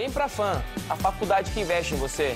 Vem pra FAM, a faculdade que investe em você.